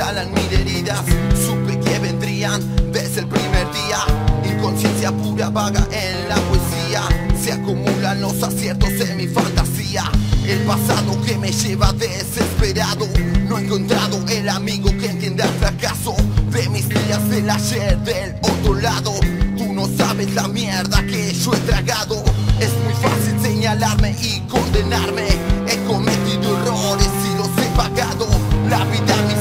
exhalan mil heridas Supe que vendrían desde el primer día. Inconsciencia pura vaga en la poesía. Se acumulan los aciertos en mi fantasía. El pasado que me lleva desesperado. No he encontrado el amigo que entienda el fracaso De mis días del ayer del otro lado. Tú no sabes la mierda que yo he tragado. Es muy fácil señalarme y condenarme. He cometido errores y los he pagado. La vida me